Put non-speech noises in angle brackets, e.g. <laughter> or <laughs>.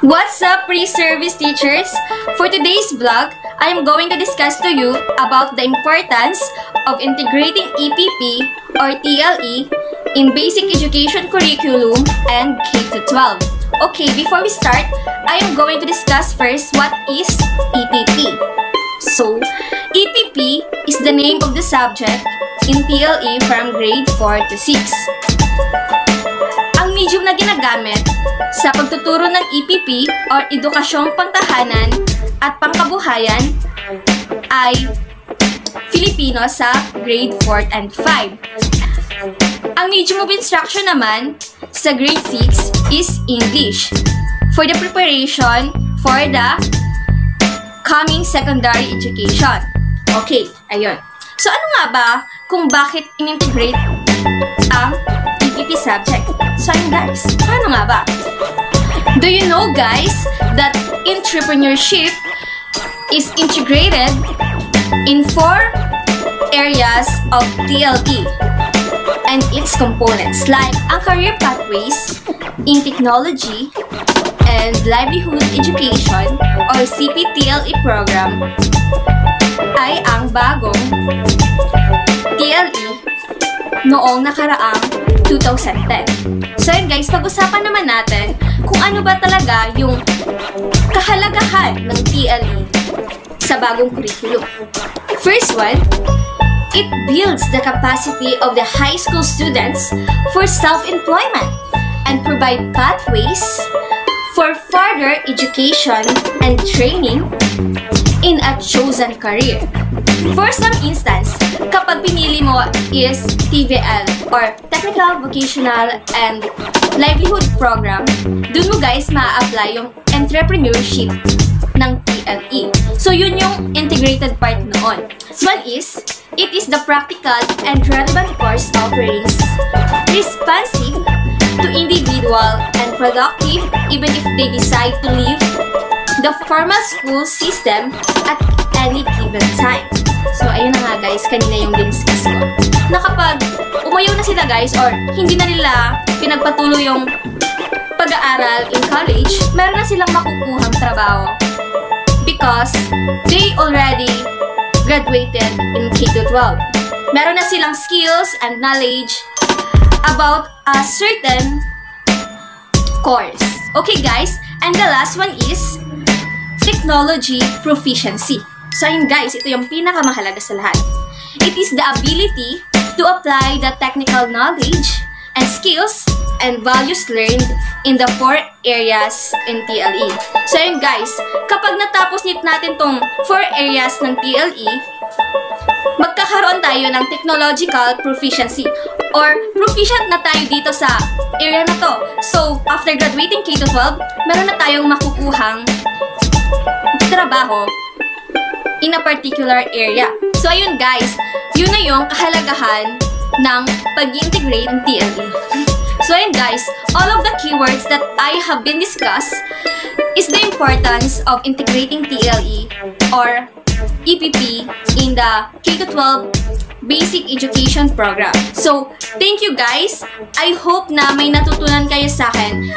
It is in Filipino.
What's up, pre-service teachers? For today's vlog, I am going to discuss to you about the importance of integrating EPP or TLE in basic education curriculum and K-12. Okay, before we start, I am going to discuss first what is EPP. So, EPP is the name of the subject in TLE from grade 4 to 6. Medium na ginagamit sa pagtuturo ng EPP or Edukasyong Pangtahanan at Pangkabuhayan ay Filipino sa grade 4 and 5. Ang medium of instruction naman sa grade 6 is English for the preparation for the coming secondary education. Okay, ayun. So ano nga ba kung bakit in-integrate ang EPP subject? So ayun guys, ano nga ba? Do you know guys that entrepreneurship is integrated in four areas of TLE and its components like ang career pathways in technology and livelihood education or CPTLE program ay ang bagong TLE noong nakaraang 2010. So yun guys, pag-usapan naman natin kung ano ba talaga yung kahalagahan ng TLE sa bagong curriculum. First one, it builds the capacity of the high school students for self-employment and provide pathways for further education and training in a chosen career. For some instance, kapag pinili mo is TVL or Technical, Vocational, and Livelihood Program, dun mo guys ma-apply yung entrepreneurship ng TLE. So yun yung integrated part noon. One is, it is the practical and relevant course offerings responsive to individual productive even if they decide to leave the formal school system at any given time. So, ayun na nga guys, kanina yung diniscuss ko. Na kapag umayaw na sila guys or hindi na nila pinagpatuloy yung pag-aaral in college, meron na silang makukuhang trabaho. Because they already graduated in K-12. Meron na silang skills and knowledge about a certain course. Okay guys, and the last one is technology proficiency. So ayun guys, ito yung pinakamahalaga sa lahat. It is the ability to apply the technical knowledge and skills and values learned in the four areas in TLE. So ayun guys, kapag natapos natin tong four areas ng TLE, tayo ng technological proficiency or proficient na tayo dito sa area na to. So, after graduating K-12, meron na tayong makukuhang trabaho in a particular area. So, ayun guys, yun na yung kahalagahan ng pag-integrate ng TLE. <laughs> So, ayun guys, all of the keywords that I have been discussed is the importance of integrating TLE or EPP in the K-12 basic education program. So, thank you guys. I hope na may natutunan kayo sa akin.